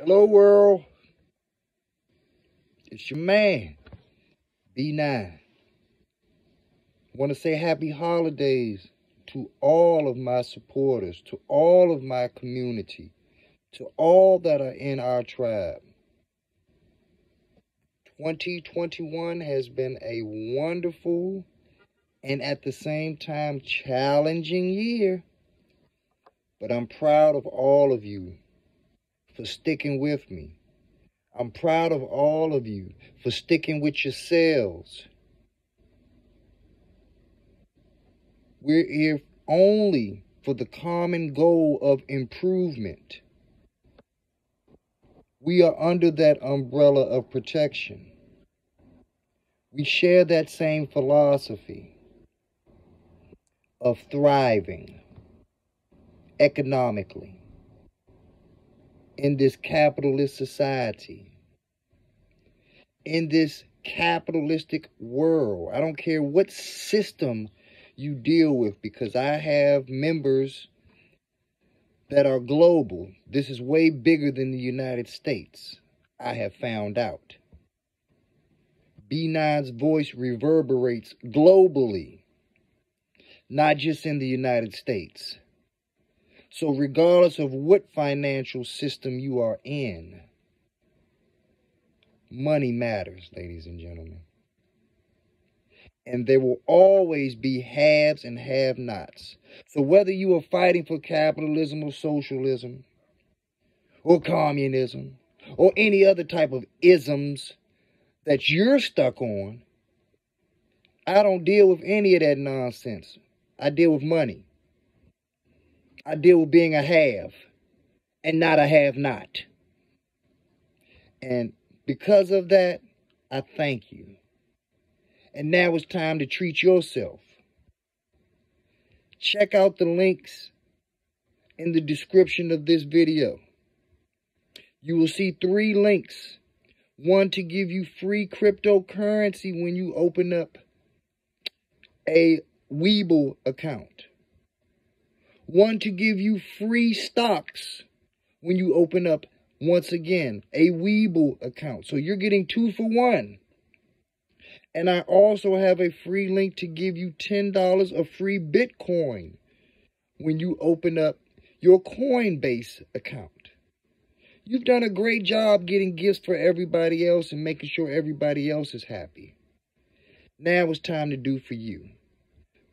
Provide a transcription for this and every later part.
Hello, world. It's your man, B9. Want to say happy holidays to all of my supporters, to all of my community, to all that are in our tribe. 2021 has been a wonderful and at the same time challenging year. But I'm proud of all of you for sticking with me. I'm proud of all of you for sticking with yourselves. We're here only for the common goal of improvement. We are under that umbrella of protection. We share that same philosophy of thriving economically in this capitalist society, in this capitalistic world. I don't care what system you deal with because I have members that are global. This is way bigger than the United States, I have found out. B9's voice reverberates globally, not just in the United States. So, regardless of what financial system you are in, money matters, ladies and gentlemen. And there will always be haves and have nots. So, whether you are fighting for capitalism or socialism, or communism, or any other type of isms that you're stuck on, I don't deal with any of that nonsense. I deal with money. I deal with being a have and not a have not. And because of that, I thank you. And now it's time to treat yourself. Check out the links in the description of this video. You will see three links. One to give you free cryptocurrency when you open up a Webull account one to give you free stocks when you open up, once again, a Webull account. So you're getting two for one. And I also have a free link to give you $10 of free Bitcoin when you open up your Coinbase account. You've done a great job getting gifts for everybody else and making sure everybody else is happy. Now it's time to do for you.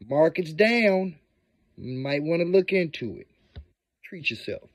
Market's down. You might want to look into it. Treat yourself.